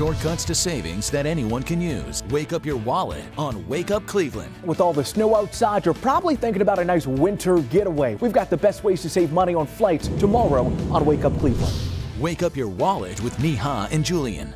shortcuts to savings that anyone can use. Wake up your wallet on Wake Up Cleveland. With all the snow outside, you're probably thinking about a nice winter getaway. We've got the best ways to save money on flights tomorrow on Wake Up Cleveland. Wake up your wallet with Neha and Julian.